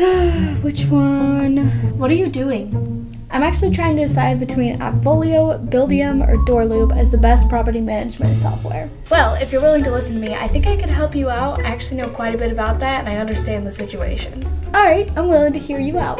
Which one? What are you doing? I'm actually trying to decide between Appfolio, Buildium, or Doorloop as the best property management software. Well, if you're willing to listen to me, I think I could help you out. I actually know quite a bit about that and I understand the situation. Alright, I'm willing to hear you out.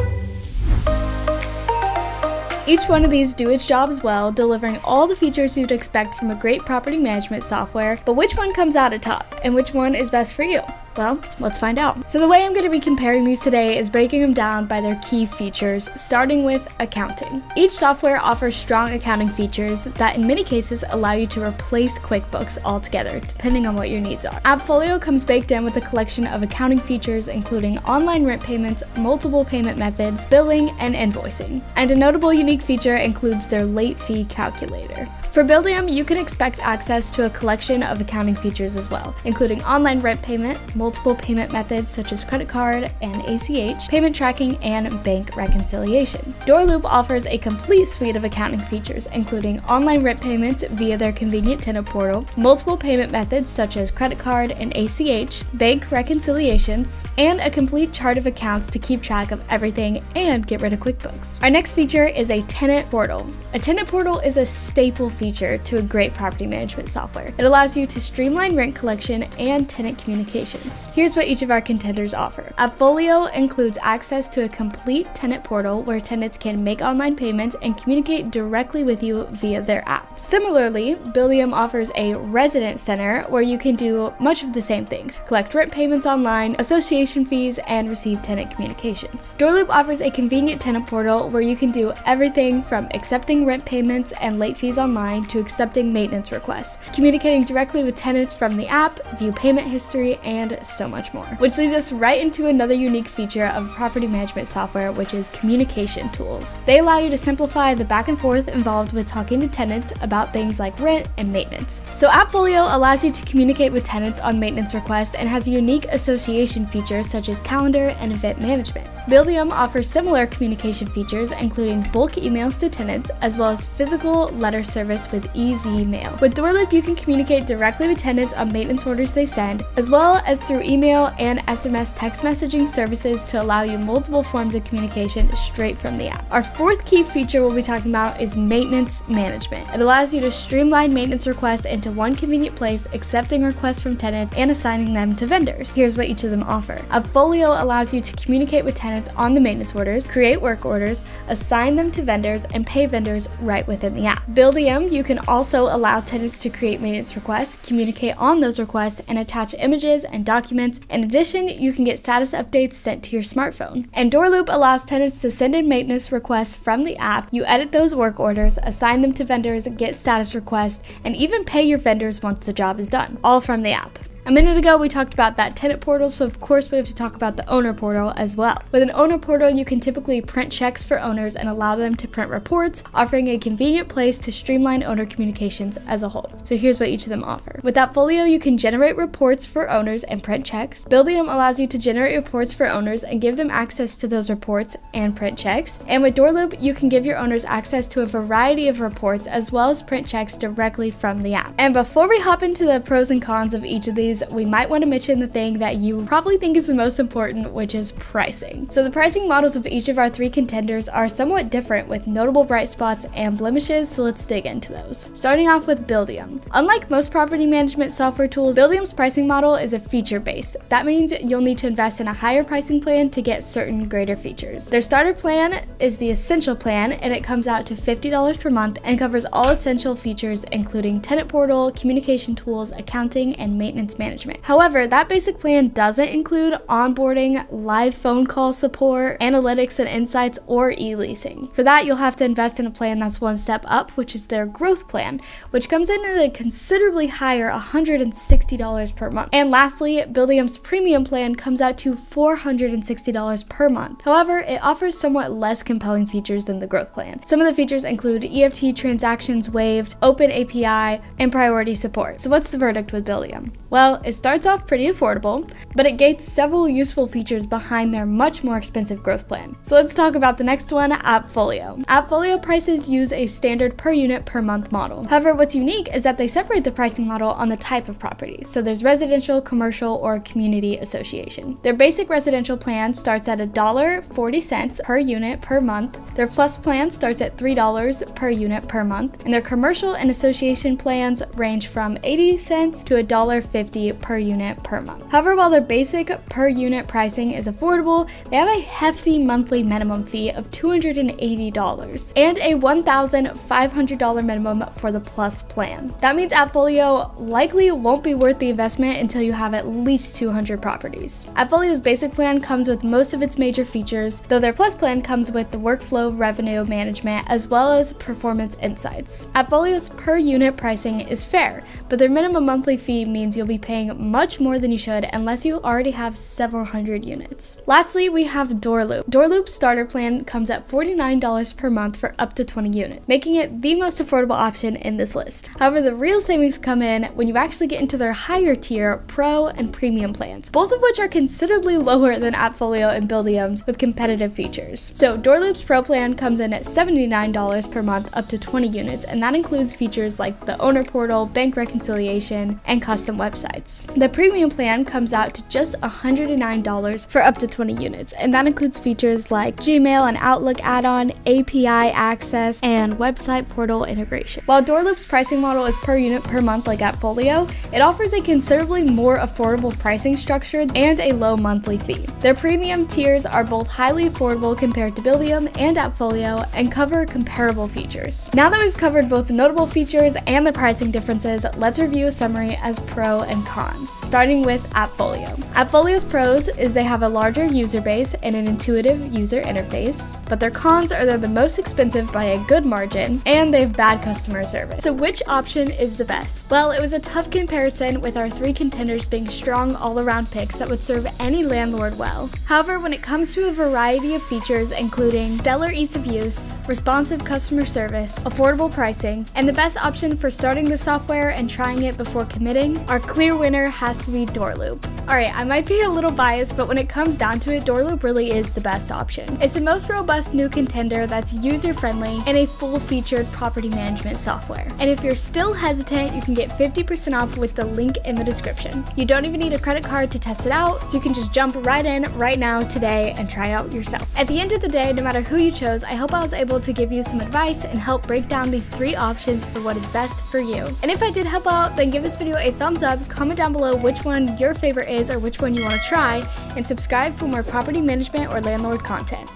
Each one of these do its jobs well, delivering all the features you'd expect from a great property management software, but which one comes out at top, and which one is best for you? Well, let's find out. So the way I'm going to be comparing these today is breaking them down by their key features, starting with accounting. Each software offers strong accounting features that in many cases allow you to replace QuickBooks altogether, depending on what your needs are. Appfolio comes baked in with a collection of accounting features including online rent payments, multiple payment methods, billing, and invoicing. And a notable unique feature includes their late fee calculator. For Buildium, you can expect access to a collection of accounting features as well, including online rent payment, multiple payment methods such as credit card and ACH, payment tracking, and bank reconciliation. Doorloop offers a complete suite of accounting features, including online rent payments via their convenient tenant portal, multiple payment methods such as credit card and ACH, bank reconciliations, and a complete chart of accounts to keep track of everything and get rid of QuickBooks. Our next feature is a tenant portal. A tenant portal is a staple feature to a great property management software. It allows you to streamline rent collection and tenant communications. Here's what each of our contenders offer. Appfolio includes access to a complete tenant portal where tenants can make online payments and communicate directly with you via their app. Similarly, Buildium offers a resident center where you can do much of the same things collect rent payments online, association fees, and receive tenant communications. Doorloop offers a convenient tenant portal where you can do everything from accepting rent payments and late fees online to accepting maintenance requests, communicating directly with tenants from the app, view payment history, and so much more. Which leads us right into another unique feature of property management software, which is communication tools. They allow you to simplify the back and forth involved with talking to tenants about things like rent and maintenance. So Appfolio allows you to communicate with tenants on maintenance requests and has a unique association feature such as calendar and event management. Buildium offers similar communication features, including bulk emails to tenants, as well as physical letter service with EZ Mail. With Doorloop, you can communicate directly with tenants on maintenance orders they send, as well as through email and SMS text messaging services to allow you multiple forms of communication straight from the app. Our fourth key feature we'll be talking about is maintenance management. It allows you to streamline maintenance requests into one convenient place, accepting requests from tenants and assigning them to vendors. Here's what each of them offer. Appfolio allows you to communicate with tenants on the maintenance orders, create work orders, assign them to vendors, and pay vendors right within the app. Buildium, you can also allow tenants to create maintenance requests, communicate on those requests, and attach images and documents. In addition, you can get status updates sent to your smartphone. And Doorloop allows tenants to send in maintenance requests from the app. You edit those work orders, assign them to vendors, get status requests, and even pay your vendors once the job is done, all from the app. A minute ago, we talked about that tenant portal, so of course we have to talk about the owner portal as well. With an owner portal, you can typically print checks for owners and allow them to print reports, offering a convenient place to streamline owner communications as a whole. So here's what each of them offer. With Appfolio, you can generate reports for owners and print checks. Buildium allows you to generate reports for owners and give them access to those reports and print checks. And with Doorloop, you can give your owners access to a variety of reports as well as print checks directly from the app. And before we hop into the pros and cons of each of these, we might want to mention the thing that you probably think is the most important, which is pricing. So the pricing models of each of our three contenders are somewhat different with notable bright spots and blemishes, so let's dig into those. Starting off with Buildium. Unlike most property management software tools, Buildium's pricing model is a feature based. That means you'll need to invest in a higher pricing plan to get certain greater features. Their starter plan is the essential plan and it comes out to $50 per month and covers all essential features including tenant portal, communication tools, accounting, and maintenance management. However, that basic plan doesn't include onboarding, live phone call support, analytics and insights, or e-leasing. For that, you'll have to invest in a plan that's one step up, which is their growth plan, which comes in at a considerably higher $160 per month. And lastly, Buildium's premium plan comes out to $460 per month. However, it offers somewhat less compelling features than the growth plan. Some of the features include EFT transactions waived, open API, and priority support. So what's the verdict with Buildium? Well, It starts off pretty affordable, but it gates several useful features behind their much more expensive growth plan. So let's talk about the next one, Appfolio. Appfolio prices use a standard per unit per month model. However, what's unique is that they separate the pricing model on the type of property. So there's residential, commercial, or community association. Their basic residential plan starts at $1.40 per unit per month. Their plus plan starts at $3 per unit per month, and their commercial and association plans range from 80 cents to $1.50 per unit per month. However, while their basic per unit pricing is affordable, they have a hefty monthly minimum fee of $280 and a $1,500 minimum for the plus plan. That means Appfolio likely won't be worth the investment until you have at least 200 properties. Appfolio's basic plan comes with most of its major features, though their plus plan comes with the workflow revenue management as well as performance insights. Appfolio's per unit pricing is fair, but their minimum monthly fee means you'll be paying much more than you should unless you already have several hundred units. Lastly, we have Doorloop. Doorloop's starter plan comes at $49 per month for up to 20 units, making it the most affordable option in this list. However, the real savings come in when you actually get into their higher tier Pro and Premium plans, both of which are considerably lower than Appfolio and Buildium's with competitive features. So Doorloop's Pro plan comes in at $79 per month up to 20 units, and that includes features like the owner portal, bank reconciliation, and custom websites. The Premium plan comes out to just $109 for up to 20 units, and that includes features like Gmail and Outlook add-on, API access, and website portal integration. While Doorloop's pricing model is per unit per month like Appfolio, it offers a considerably more affordable pricing structure and a low monthly fee. Their premium tiers are both highly affordable compared to Buildium and Appfolio and cover comparable features. Now that we've covered both notable features and the pricing differences, let's review a summary as pro and cons, starting with Appfolio. Appfolio's pros is they have a larger user base and an intuitive user interface, but their cons are they're the most expensive by a good margin and they have bad customer service. So which option is the best? Well, it was a tough comparison with our three contenders being strong all-around picks that would serve any landlord well. However, when it comes to a variety of features including stellar ease of use, responsive customer service, affordable pricing, and the best option for starting the software and trying it before committing, our clear winner has to be Doorloop. Alright, I might be a little biased, but when it comes down to it, Doorloop really is the best option. It's the most robust new contender that's user-friendly and a full-featured property management software. And if you're still hesitant, you can get 50% off with the link in the description. You don't even need a credit card to test it out, so you can just jump right in right now today and try it out yourself. At the end of the day, no matter who you chose, I hope I was able to give you some advice and help break down these three options for what is best for you. And if I did help out, then give this video a thumbs up, comment down below which one your favorite is or which one you want to try, and subscribe for more property management or landlord content.